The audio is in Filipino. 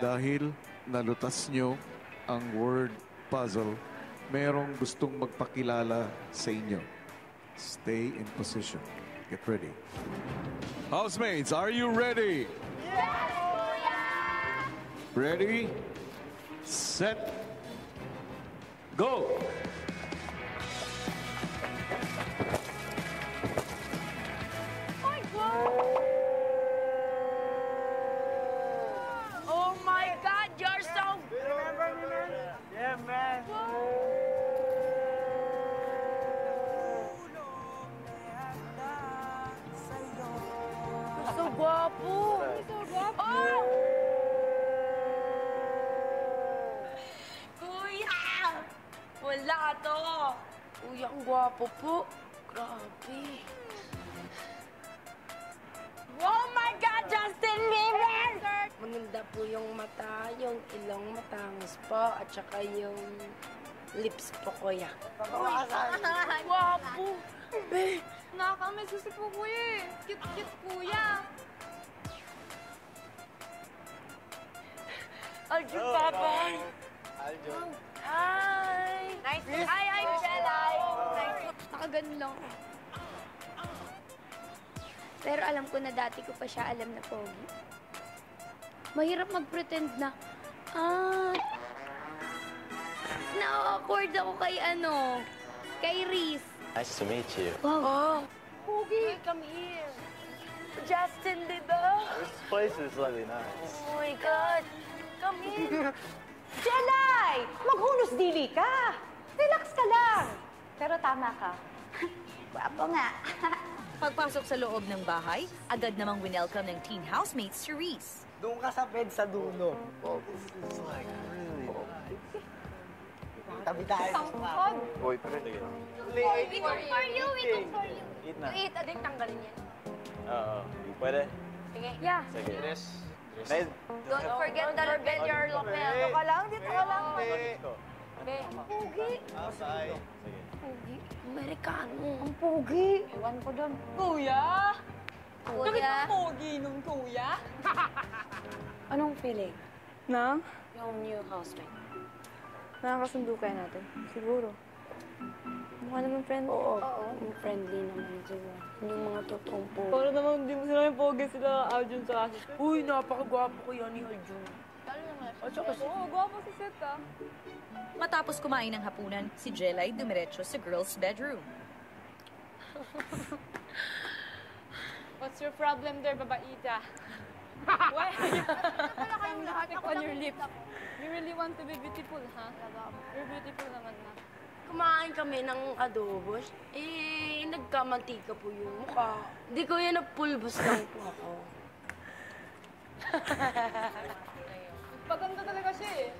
Dahil nalutas nyo ang word puzzle, merong gustong magpakilala sa inyo. Stay in position. Get ready. Housemates, are you ready? Ready, set, go! So guwapo. So guwapo. Oh! Kuya! Wala to. Kuya, ang gwapo po. Grabe. Oh my God, Justin Bieber! Maganda po yung mata, yung ilong matangos po, at saka yung lips po, kuya. Gwapo! Be! Nakakamiss kasi po kuya eh. Cute-cute kuya. Arjun Papa! Aljon. Hi! Nice to Hi, I'm Jelay! Nakaganon lang. Pero alam ko na dati ko pa siya alam na pogi. Mahirap mag-pretend na, ah, na-awkward ako kay ano, kay Reese. Nice to meet you. Wow. Oh! Pogi, come here! Justin, di ba? This place is really nice. Oh my God! Come here! Jelay! Maghunos dili ka! Relax ka lang! Pero tama ka. Guwapo nga. Pagpasok sa loob ng bahay, agad namang winelcome ng teen housemates si Reese. Doon ka sa bed sa dulo. It's like really nice. Tabi tayo sa spot. Boy, pero sige. We cook for you, we cook for you. Eat na. Wait, ading tanggalin yan. Oo. Pwede? Sige. Yeah. Sige. Tres. Ned. Don't forget the forget your lapel. Dito ka lang, dito ka lang. Be. Pogi. Outside. Sige. Pogi. Amerikano. Ang pogi. Ewan ko doon. Kuya. Kuya. pogi nun, kuya. Anong feeling? Na? Yung new housemate. Nakakasundo kaya natin? Siguro. Mukha naman friend. Oo. Yung friendly naman sila. Yung mga totoong po. Para naman hindi mo sila yung pogi sila Arjun sa kasi. Uy, napakagwapo ko yan ni Arjun. At saka si... Oo, gwapo si Seth ah. Matapos kumain ng hapunan, si Jelay dumiretso sa girls' bedroom. What's your problem there, babaita? Why are you... Wala kayong lahat on your lips. You really want to be beautiful, ha? You're beautiful naman na kumain kami ng adobo, eh, nagkamantika po yung mukha. Hindi ko yun, napulbos lang po ako. Paganda talaga siya eh.